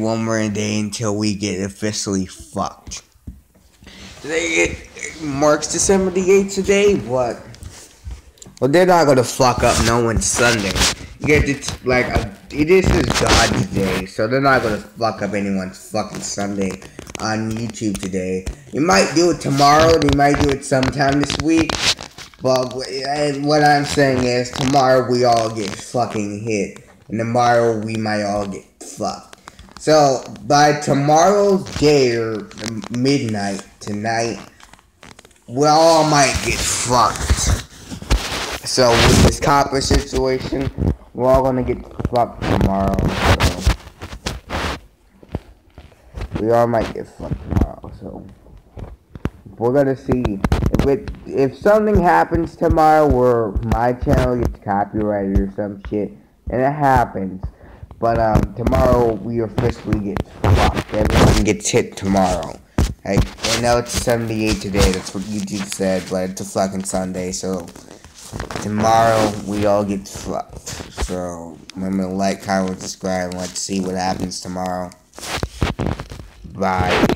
one more day until we get officially fucked. Today it marks December the 8th today, but well, they're not gonna fuck up no one's Sunday. Yeah, it's like a, it is God's day, so they're not gonna fuck up anyone's fucking Sunday on YouTube today. You might do it tomorrow, you might do it sometime this week, but what I'm saying is tomorrow we all get fucking hit, and tomorrow we might all get fucked. So by tomorrow's day or midnight tonight, we all might get fucked. So with this COPPA situation, we're all gonna get fucked tomorrow. So we all might get fucked tomorrow. So we're gonna see if it, if something happens tomorrow where my channel gets copyrighted or some shit, and it happens. But um, tomorrow we officially get fucked. Everyone gets hit tomorrow. I, I know it's 78 today, that's what YouTube said, but it's a fucking Sunday, so tomorrow we all get fucked. So remember to like, comment, subscribe, and let's see what happens tomorrow. Bye.